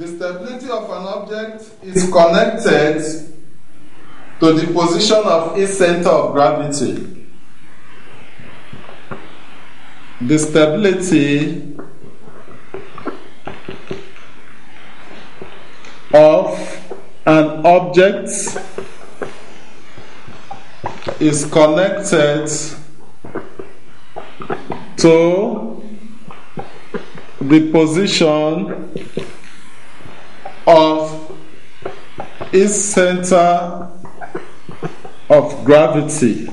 The stability of an object is connected to the position of its center of gravity. The stability of an object is connected to the position of its center of gravity.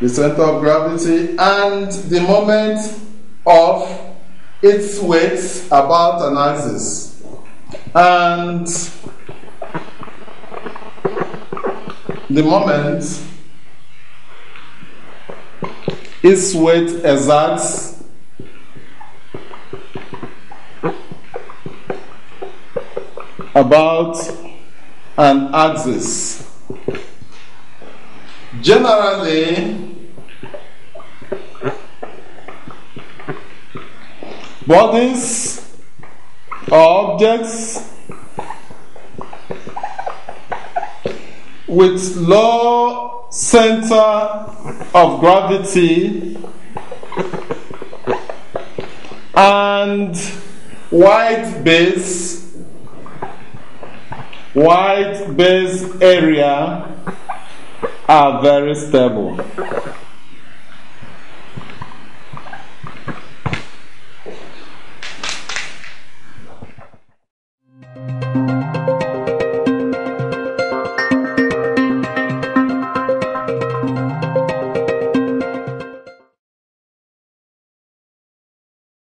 The center of gravity and the moment of its weight about an axis. And the moment its weight exerts about an axis. Generally, bodies or objects with low center of gravity and wide base wide base area are very stable